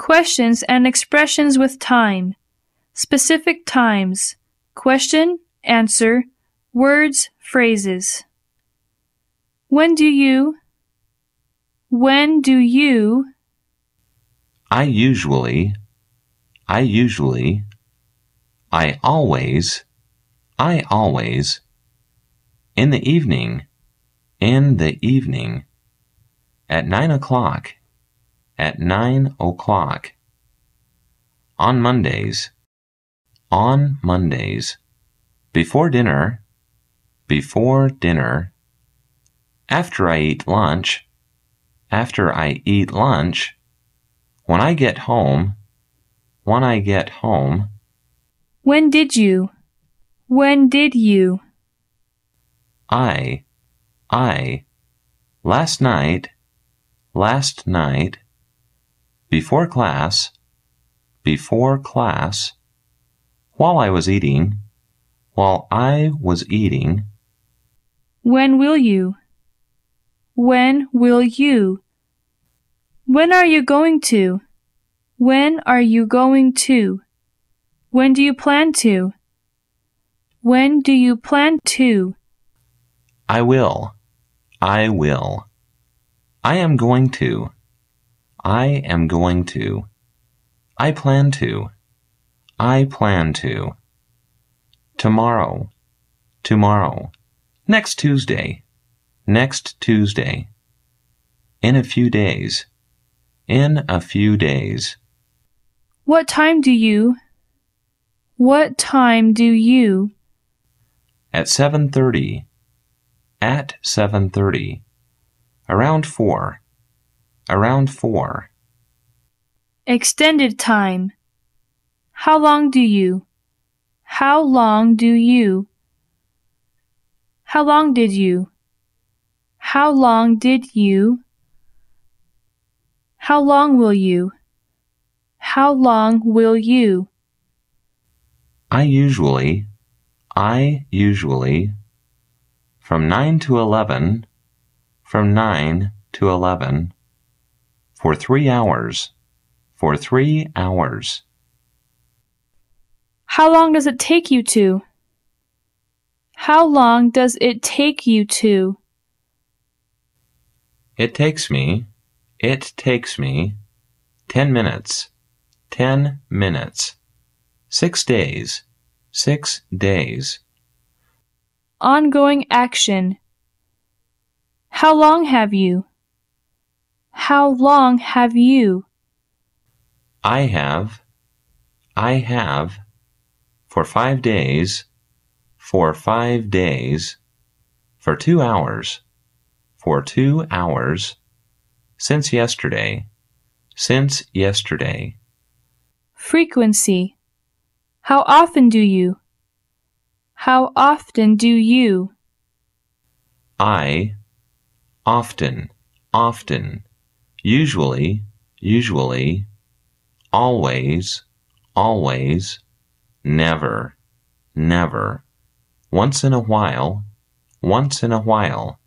Questions and expressions with time. Specific times. Question, answer, words, phrases. When do you? When do you? I usually, I usually, I always, I always, in the evening, in the evening, at nine o'clock, at nine o'clock, on Mondays, on Mondays, before dinner, before dinner, after I eat lunch, after I eat lunch, when I get home, when I get home, When did you? When did you? I, I, last night, last night, before class, before class, while I was eating, while I was eating, When will you? When will you? When are you going to? When are you going to? When do you plan to? When do you plan to? I will, I will, I am going to, I am going to, I plan to, I plan to, tomorrow, tomorrow, next Tuesday, next Tuesday, in a few days, in a few days, What time do you? What time do you? at 7:30, at 7:30, around 4, around 4, Extended time. How long do you? How long do you? How long did you? How long did you? How long will you? How long will you? I usually, I usually, from 9 to 11, from 9 to 11, for three hours, for three hours. How long does it take you to? How long does it take you to? It takes me, it takes me, 10 minutes, 10 minutes, six days, six days. Ongoing action. How long have you? How long have you? I have, I have, for five days, for five days, for two hours, for two hours, since yesterday, since yesterday, Frequency. How often do you? How often do you? I, often, often, usually, usually, always, always, never, never, once in a while, once in a while,